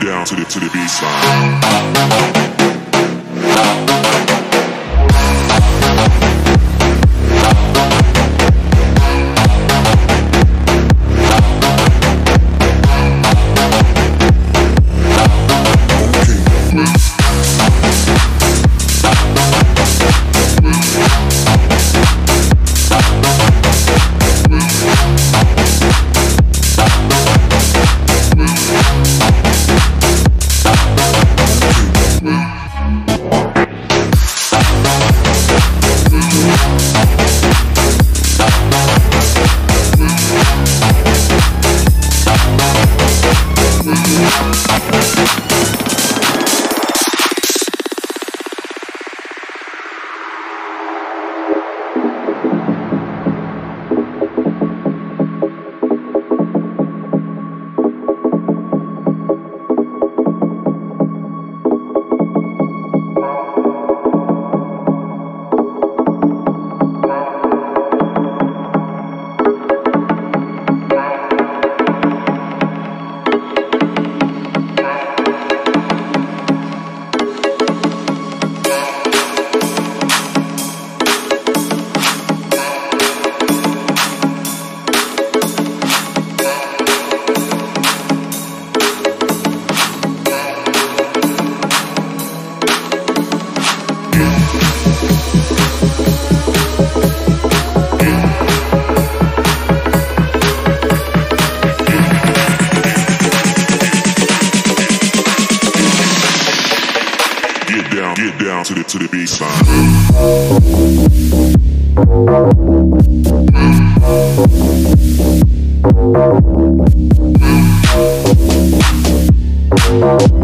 down to the to the baseline. down to the to the baseline.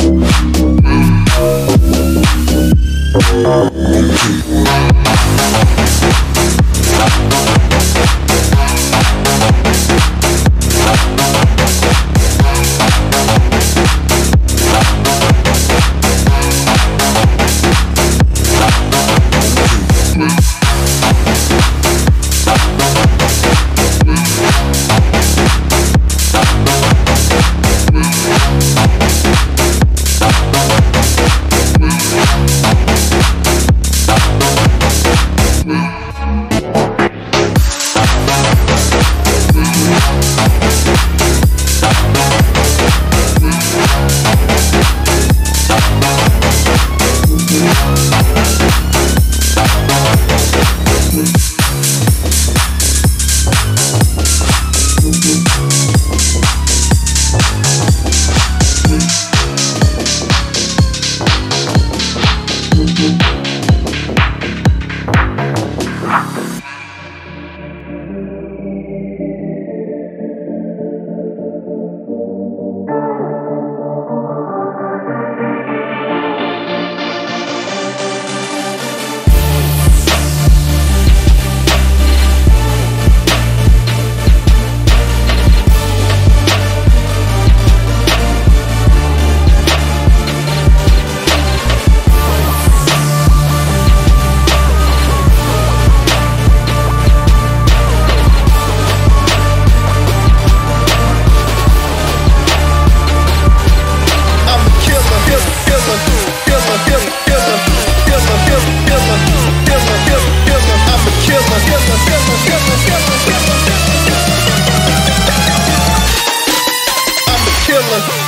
England.